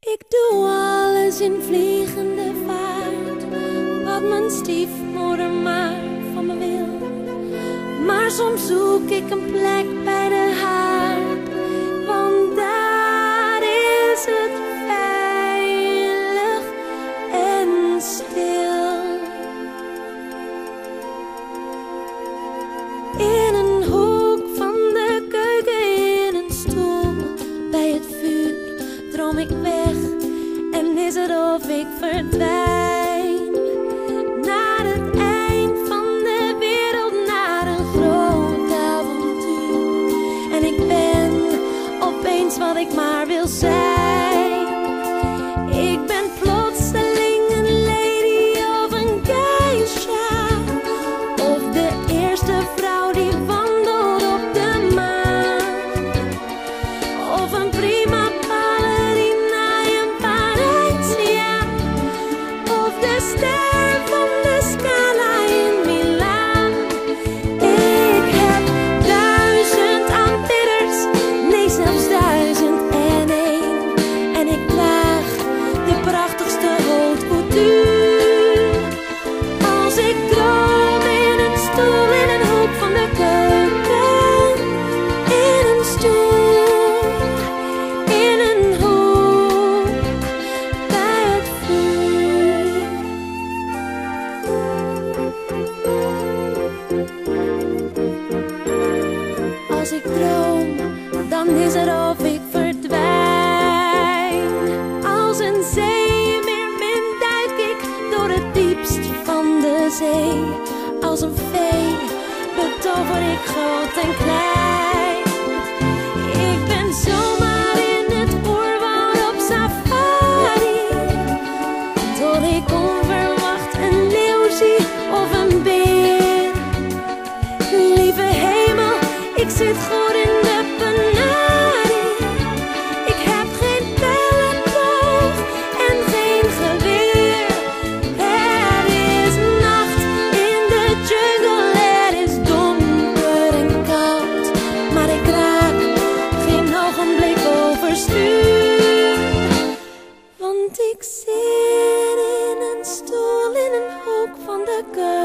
Ik doe alles in vliegende vaart, wat mijn stiefmoeder maar van me wil. Maar soms zoek ik een plek bij de haard, want daar is het veilig en stil. is het of ik verdwijn. Naar het eind van de wereld, naar een groot avontuur. En ik ben opeens wat ik maar wil zijn. Als ik droom, dan is het of ik verdwijn. Als een zeemeermin duik ik door het diepst van de zee. Als een vee betover ik grote Want ik zit in een stoel in een hoek van de keuken.